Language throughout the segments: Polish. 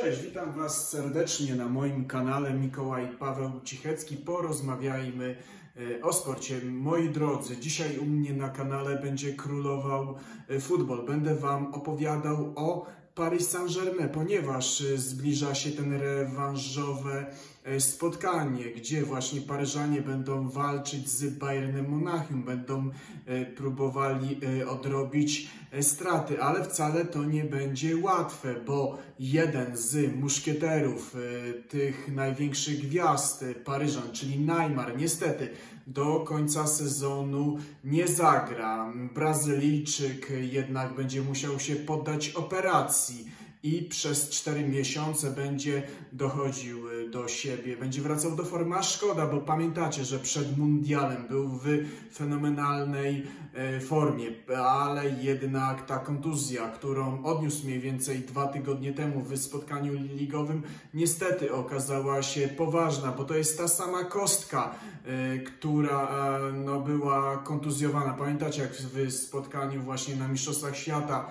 Cześć, witam Was serdecznie na moim kanale Mikołaj Paweł Cichecki. Porozmawiajmy e, o sporcie. Moi drodzy, dzisiaj u mnie na kanale będzie królował e, futbol. Będę Wam opowiadał o Paris Saint-Germain, ponieważ e, zbliża się ten rewanżowe spotkanie, gdzie właśnie Paryżanie będą walczyć z Bayernem Monachium, będą próbowali odrobić straty, ale wcale to nie będzie łatwe, bo jeden z muszkieterów, tych największych gwiazd Paryżan, czyli Neymar, niestety do końca sezonu nie zagra. Brazylijczyk jednak będzie musiał się poddać operacji i przez 4 miesiące będzie dochodził y, do siebie, będzie wracał do formy, szkoda, bo pamiętacie, że przed mundialem był w fenomenalnej e, formie, ale jednak ta kontuzja, którą odniósł mniej więcej dwa tygodnie temu w spotkaniu ligowym, niestety okazała się poważna, bo to jest ta sama kostka, e, która e, no, była kontuzjowana. Pamiętacie, jak w spotkaniu właśnie na Mistrzostwach Świata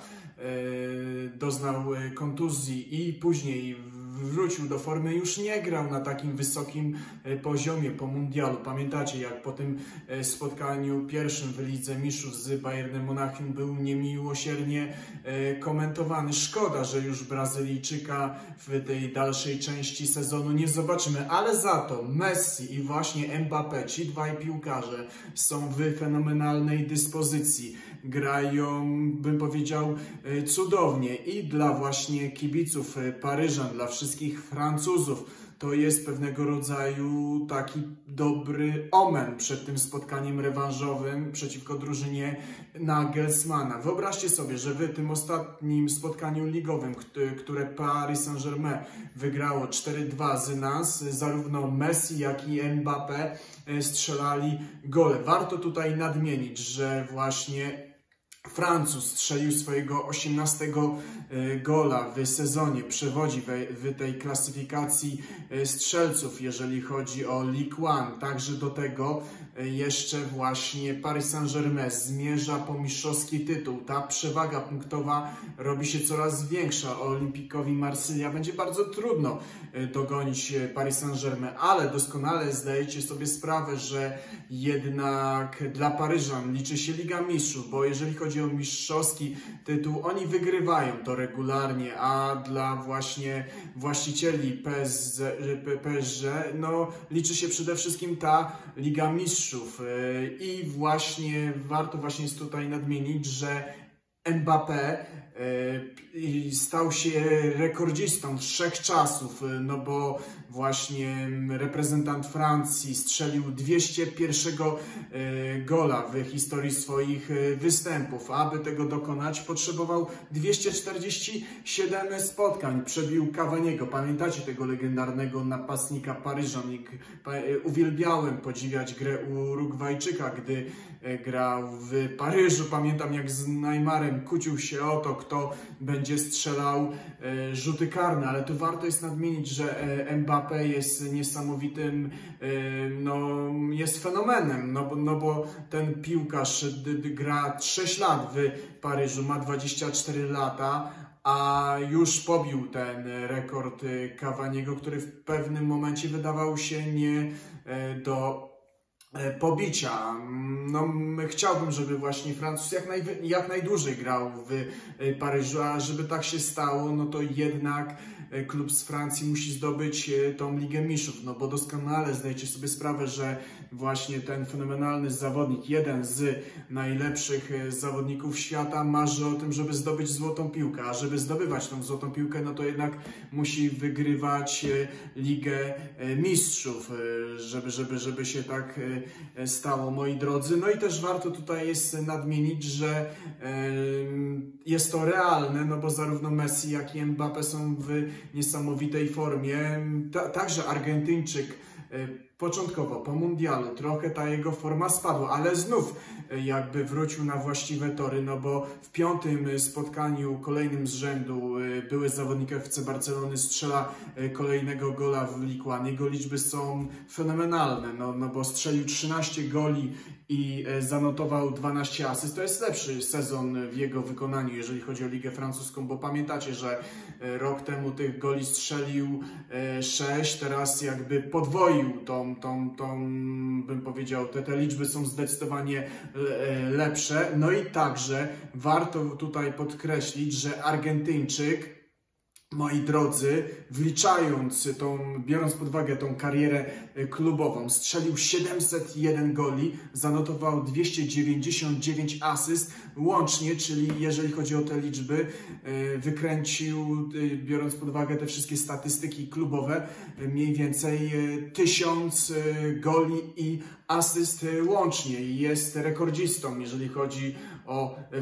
doznał kontuzji i później wrócił do formy, już nie grał na takim wysokim e, poziomie po mundialu. Pamiętacie, jak po tym e, spotkaniu pierwszym w Lidze Mistrzów z Bayernem Monachium był niemiłosiernie e, komentowany. Szkoda, że już Brazylijczyka w tej dalszej części sezonu nie zobaczymy, ale za to Messi i właśnie Mbappé, ci dwaj piłkarze są w fenomenalnej dyspozycji. Grają, bym powiedział, cudownie i dla właśnie kibiców Paryżan, dla wszystkich Francuzów. To jest pewnego rodzaju taki dobry omen przed tym spotkaniem rewanżowym przeciwko drużynie Nagelsmana. Wyobraźcie sobie, że w tym ostatnim spotkaniu ligowym, które Paris Saint-Germain wygrało 4-2 z nas, zarówno Messi, jak i Mbappé e, strzelali gole. Warto tutaj nadmienić, że właśnie Francuz strzelił swojego 18 e, gola w sezonie, przewodzi w tej klasyfikacji e, strzelców, jeżeli chodzi o Ligue 1. Także do tego e, jeszcze właśnie Paris Saint-Germain zmierza po mistrzowski tytuł. Ta przewaga punktowa robi się coraz większa. Olimpikowi Marsylia będzie bardzo trudno dogonić Paris Saint-Germain, ale doskonale zdajecie sobie sprawę, że jednak dla Paryżan liczy się Liga Mistrzów, bo jeżeli chodzi o mistrzowski tytuł, oni wygrywają to regularnie, a dla właśnie właścicieli PSG, PSG no, liczy się przede wszystkim ta Liga Mistrzów. I właśnie warto właśnie tutaj nadmienić, że Mbappé stał się rekordzistą wszechczasów, no bo właśnie reprezentant Francji strzelił 201 e, gola w historii swoich e, występów. Aby tego dokonać, potrzebował 247 spotkań. Przebił Cavaniego. Pamiętacie tego legendarnego napastnika Paryżan? E, uwielbiałem podziwiać grę Urugwajczyka, gdy grał w Paryżu. Pamiętam jak z Neymarem kłócił się o to, kto będzie strzelał rzuty karne, ale tu warto jest nadmienić, że Mbappé Mbappé jest niesamowitym, no, jest fenomenem, no, no bo ten piłkarz gra 6 lat w Paryżu, ma 24 lata, a już pobił ten rekord Cavaniego, który w pewnym momencie wydawał się nie do pobicia. No, chciałbym, żeby właśnie Francuz jak, naj, jak najdłużej grał w Paryżu, a żeby tak się stało, no to jednak E, klub z Francji musi zdobyć e, tą Ligę Mistrzów, no bo doskonale zdajecie sobie sprawę, że właśnie ten fenomenalny zawodnik, jeden z najlepszych e, zawodników świata, marzy o tym, żeby zdobyć złotą piłkę, a żeby zdobywać tą złotą piłkę, no to jednak musi wygrywać Ligę Mistrzów, żeby, żeby, żeby się tak stało, moi drodzy. No i też warto tutaj jest nadmienić, że jest to realne, no bo zarówno Messi, jak i Mbappe są w niesamowitej formie. Ta, także Argentyńczyk początkowo po mundialu trochę ta jego forma spadła, ale znów jakby wrócił na właściwe tory, no bo w piątym spotkaniu kolejnym z rzędu były zawodnik FC Barcelony strzela kolejnego gola w League. Jego liczby są fenomenalne, no, no bo strzelił 13 goli i zanotował 12 asyst. To jest lepszy sezon w jego wykonaniu, jeżeli chodzi o Ligę Francuską, bo pamiętacie, że rok temu tych goli strzelił 6, teraz jakby podwoił tą, tą, tą bym powiedział, te, te liczby są zdecydowanie e, lepsze. No i także warto tutaj podkreślić, że Argentyńczyk moi drodzy, wliczając tą, biorąc pod uwagę tą karierę e, klubową, strzelił 701 goli, zanotował 299 asyst łącznie, czyli jeżeli chodzi o te liczby, e, wykręcił, e, biorąc pod uwagę te wszystkie statystyki klubowe, mniej więcej 1000 goli i asyst łącznie. Jest rekordzistą, jeżeli chodzi o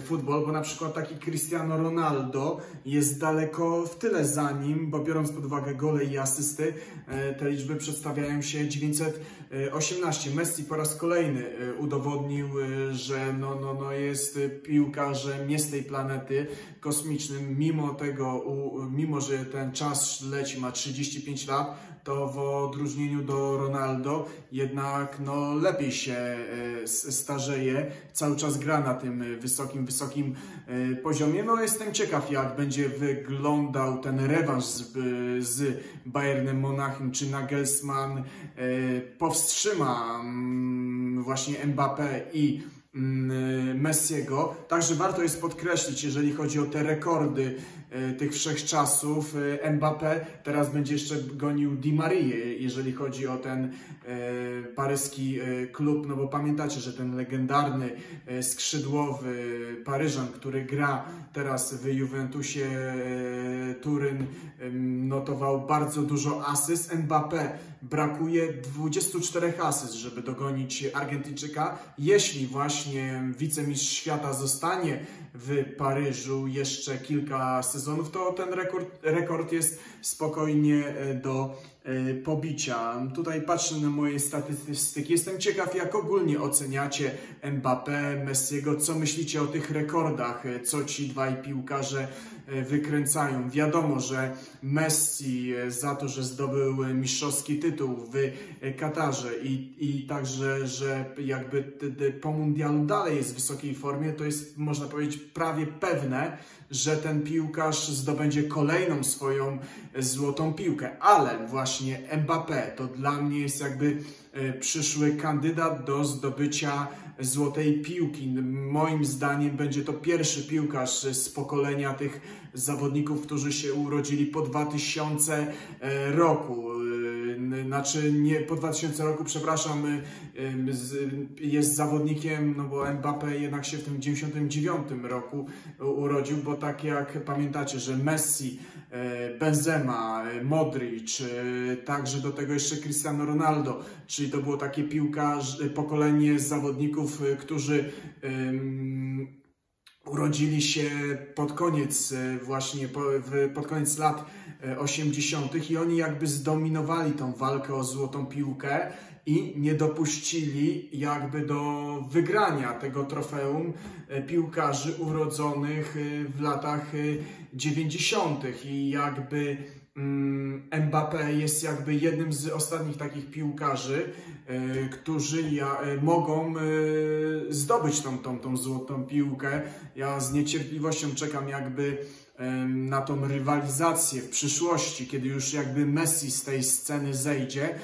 futbol, bo na przykład taki Cristiano Ronaldo jest daleko w tyle za nim, bo biorąc pod uwagę gole i asysty, e, te liczby przedstawiają się 918. Messi po raz kolejny e, udowodnił, e, że no, no, no jest piłkarzem nie z tej planety kosmicznym, mimo tego, mimo że ten czas leci, ma 35 lat, to w odróżnieniu do Ronaldo jednak no, lepiej się e, starzeje, cały czas gra na tym wysokim, wysokim e, poziomie. No jestem ciekaw, jak będzie wyglądał ten rewanż z, z Bayernem Monachium, czy Nagelsmann e, powstrzyma mm, właśnie Mbappé i mm, Messiego. Także warto jest podkreślić, jeżeli chodzi o te rekordy E, tych wszechczasów. E, Mbappé teraz będzie jeszcze gonił Di Maria, jeżeli chodzi o ten e, paryski klub, no bo pamiętacie, że ten legendarny skrzydłowy Paryżan, który gra teraz w Juventusie Turyn, notował bardzo dużo asyst. Mbappé brakuje 24 asyst, żeby dogonić Argentyńczyka. Jeśli właśnie wicemistrz świata zostanie w Paryżu jeszcze kilka sezonów, to ten rekord, rekord jest spokojnie e, do pobicia. Tutaj patrzę na moje statystyki. Jestem ciekaw, jak ogólnie oceniacie Mbappé, Messiego. Co myślicie o tych rekordach, e, co ci dwaj piłkarze wykręcają? Wiadomo, że Messi za to, że zdobył mistrzowski tytuł w Katarze i, i także, że jakby po mundialu dalej jest w wysokiej formie, to jest, można powiedzieć, prawie pewne, że ten piłkarz zdobędzie kolejną swoją złotą piłkę. Ale właśnie Mbappé to dla mnie jest jakby e, przyszły kandydat do zdobycia złotej piłki. Moim zdaniem będzie to pierwszy piłkarz z pokolenia tych zawodników, którzy się urodzili po 2000 e, roku. E, znaczy nie po 2000 roku, przepraszam, jest zawodnikiem, no bo Mbappé jednak się w tym 99 roku urodził, bo tak jak pamiętacie, że Messi, e, Benzema, Modric, także do tego jeszcze Cristiano Ronaldo, czyli to było takie piłka, pokolenie zawodników, którzy urodzili się pod koniec właśnie, pod koniec lat 80. i oni jakby zdominowali tą walkę o złotą piłkę i nie dopuścili jakby do wygrania tego trofeum e, piłkarzy urodzonych e, w latach 90. E, i jakby mm, Mbappé jest jakby jednym z ostatnich takich piłkarzy, którzy ja, mogą zdobyć tą, tą, tą złotą piłkę. Ja z niecierpliwością czekam jakby na tą rywalizację w przyszłości, kiedy już jakby Messi z tej sceny zejdzie,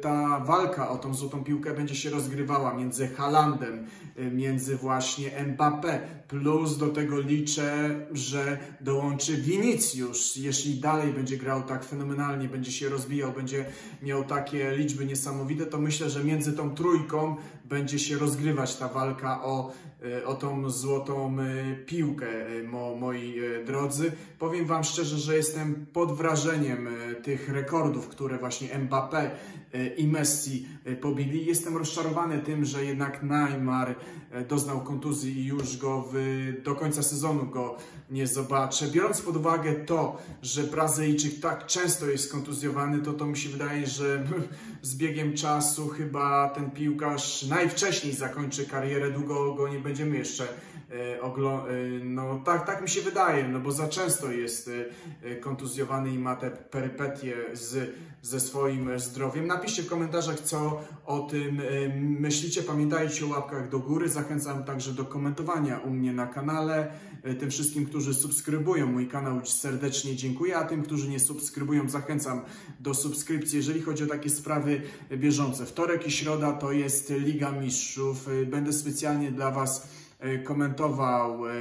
ta walka o tą złotą piłkę będzie się rozgrywała między Halandem, y, między właśnie Mbappé, plus do tego liczę, że dołączy Vinicius, jeśli dalej będzie grał tak fenomenalnie, będzie się rozwijał, będzie miał takie liczby niesamowite, to myślę, że między tą trójką będzie się rozgrywać ta walka o, e, o tą złotą e, piłkę, e, mo, moi drodzy. Powiem Wam szczerze, że jestem pod wrażeniem tych rekordów, które właśnie Mbappé i Messi pobili. Jestem rozczarowany tym, że jednak Neymar doznał kontuzji i już go w do końca sezonu go nie zobaczę. Biorąc pod uwagę to, że Brazylijczyk tak często jest kontuzjowany, to to mi się wydaje, że z biegiem czasu chyba ten piłkarz najwcześniej zakończy karierę, długo go nie będziemy jeszcze e, oglądać. No tak, tak mi się wydaje, no bo za często jest e, kontuzjowany i ma te perypetie z, ze swoim zdrowiem. Napiszcie w komentarzach, co o tym e, myślicie. Pamiętajcie o łapkach do góry. Zachęcam także do komentowania u mnie na kanale. Tym wszystkim, którzy subskrybują mój kanał serdecznie dziękuję, a tym, którzy nie subskrybują, zachęcam do subskrypcji. Jeżeli chodzi o takie sprawy bieżące, wtorek i środa to jest Liga Mistrzów. Będę specjalnie dla Was E, komentował e,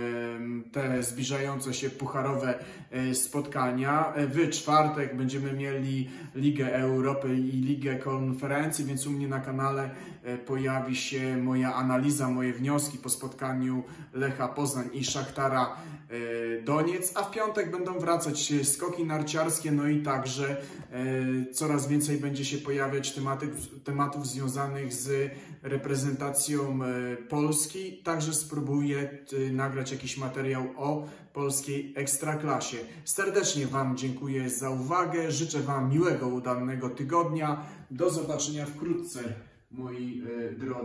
te zbliżające się pucharowe e, spotkania. W czwartek będziemy mieli Ligę Europy i Ligę Konferencji, więc u mnie na kanale pojawi się moja analiza, moje wnioski po spotkaniu Lecha Poznań i Szachtara Doniec, a w piątek będą wracać skoki narciarskie, no i także coraz więcej będzie się pojawiać tematów, tematów związanych z reprezentacją Polski, także spróbuję nagrać jakiś materiał o polskiej ekstraklasie. Serdecznie Wam dziękuję za uwagę. Życzę Wam miłego, udanego tygodnia. Do zobaczenia wkrótce, moi y, drodzy.